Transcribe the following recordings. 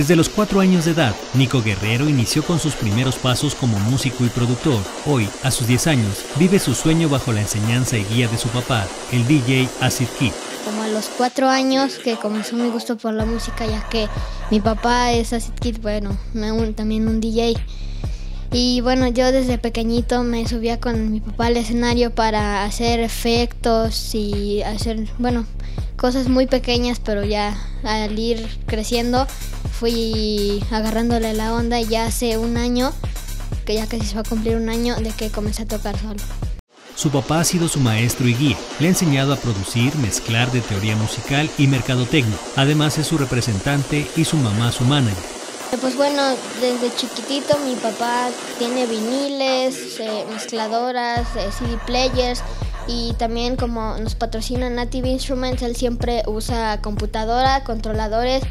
Desde los cuatro años de edad, Nico Guerrero inició con sus primeros pasos como músico y productor. Hoy, a sus 10 años, vive su sueño bajo la enseñanza y guía de su papá, el DJ Acid Kid. Como a los cuatro años que comenzó mi gusto por la música, ya que mi papá es Acid Kid, bueno, también un DJ. Y bueno, yo desde pequeñito me subía con mi papá al escenario para hacer efectos y hacer, bueno, cosas muy pequeñas, pero ya al ir creciendo fui agarrándole la onda y ya hace un año, que ya casi se va a cumplir un año, de que comencé a tocar solo. Su papá ha sido su maestro y guía. Le ha enseñado a producir, mezclar de teoría musical y mercadotecnia. Además es su representante y su mamá su manager. Pues bueno, desde chiquitito mi papá tiene viniles, eh, mezcladoras, eh, CD players y también como nos patrocina Native Instruments, él siempre usa computadora, controladores,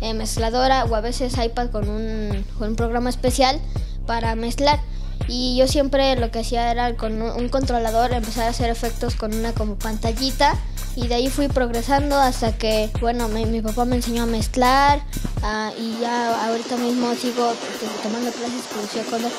eh, mezcladora o a veces iPad con un, con un programa especial para mezclar. Y yo siempre lo que hacía era con un controlador empezar a hacer efectos con una como pantallita y de ahí fui progresando hasta que, bueno, mi, papá me enseñó a mezclar ah, y ya ahorita mismo sigo tomando clases producción con él.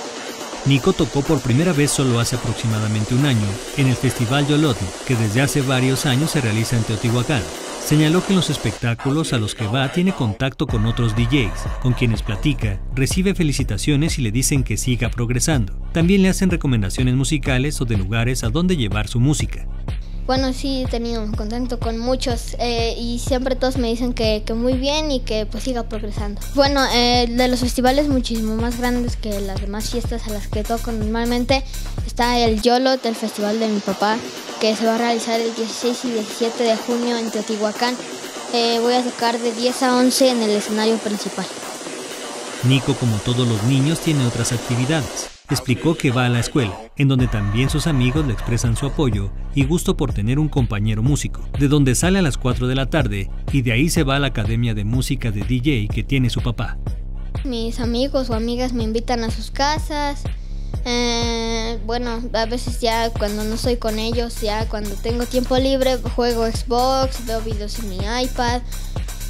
Nico tocó por primera vez solo hace aproximadamente un año en el Festival Yolotl, que desde hace varios años se realiza en Teotihuacán. Señaló que en los espectáculos a los que va tiene contacto con otros DJs, con quienes platica, recibe felicitaciones y le dicen que siga progresando. También le hacen recomendaciones musicales o de lugares a donde llevar su música. Bueno, sí, he tenido contacto con muchos eh, y siempre todos me dicen que, muy bien y que pues siga progresando. Bueno, eh, de los festivales muchísimo más grandes que las demás fiestas a las que toco normalmente está el YOLO, el festival de mi papá, que se va a realizar el 16 y 17 de junio en Teotihuacán. Eh, voy a tocar de 10 a 11 en el escenario principal. Nico, como todos los niños, tiene otras actividades explicó que va a la escuela, en donde también sus amigos le expresan su apoyo y gusto por tener un compañero músico, de donde sale a las 4 de la tarde y de ahí se va a la academia de música de DJ que tiene su papá. Mis amigos o amigas me invitan a sus casas. Eh, bueno, a veces ya cuando no estoy con ellos, ya cuando tengo tiempo libre, juego Xbox, veo videos en mi iPad.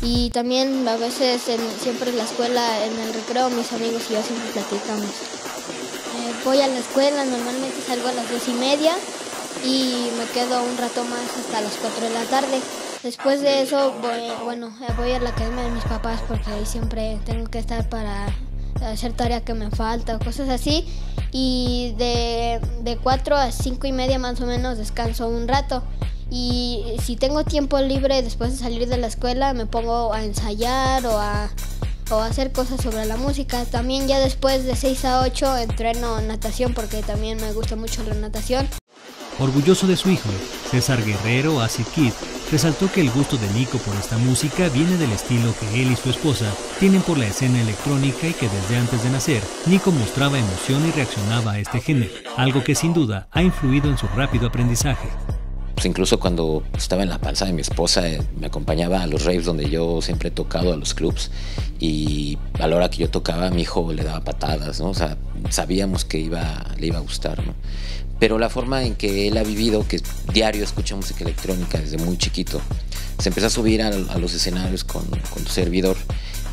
Y también a veces siempre en la escuela, en el recreo, mis amigos y yo siempre platicamos voy a la escuela, normalmente salgo a las dos y media y me quedo un rato más hasta las 4 de la tarde. Después de eso, voy, bueno, voy a la academia de mis papás porque ahí siempre tengo que estar para hacer tarea que me falta o cosas así. Y de, de 4 a 5 y media más o menos descanso un rato. Y si tengo tiempo libre después de salir de la escuela, me pongo a ensayar o a o hacer cosas sobre la música. También ya después de 6 a 8 entreno natación porque también me gusta mucho la natación. Orgulloso de su hijo, César Guerrero Acid resaltó que el gusto de Nico por esta música viene del estilo que él y su esposa tienen por la escena electrónica y que desde antes de nacer, Nico mostraba emoción y reaccionaba a este género, algo que sin duda ha influido en su rápido aprendizaje. Pues incluso cuando estaba en la panza de mi esposa, eh, me acompañaba a los raves donde yo siempre he tocado, a los clubs, y a la hora que yo tocaba, mi hijo le daba patadas, ¿no? O sea, sabíamos que iba, le iba a gustar, ¿no? Pero la forma en que él ha vivido, que diario escucha música electrónica desde muy chiquito, se empezó a subir a, los escenarios con, con, tu servidor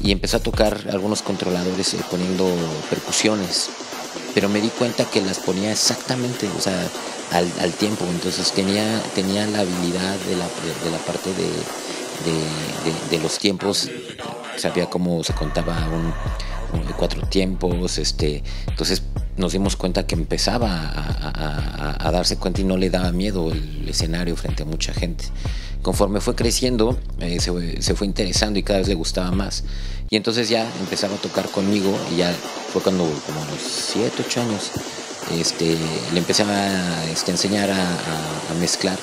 y empezó a tocar algunos controladores eh, poniendo percusiones, pero me di cuenta que las ponía exactamente, o sea, al, tiempo. Entonces tenía, tenía la habilidad de la, de, la parte de, de, los tiempos, sabía cómo se contaba un, cuatro tiempos, este, entonces nos dimos cuenta que empezaba a, darse cuenta y no le daba miedo el escenario frente a mucha gente. Conforme fue creciendo, eh, se, se, fue interesando y cada vez le gustaba más. Y entonces ya empezaba a tocar conmigo y ya fue cuando, como a los 7, 8 años, este, le empecé a este, enseñar a, mezclar.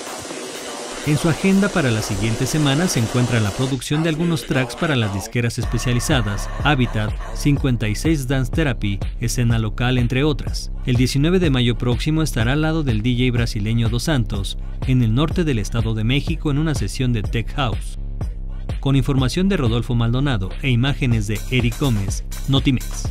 En su agenda para la siguiente semana se encuentra la producción de algunos tracks para las disqueras especializadas, Habitat, 56 Dance Therapy, escena local entre otras. El 19 de mayo próximo estará al lado del DJ brasileño Dos Santos, en el norte del Estado de México en una sesión de Tech House. Con información de Rodolfo Maldonado e imágenes de Eric Gómez, Notimex.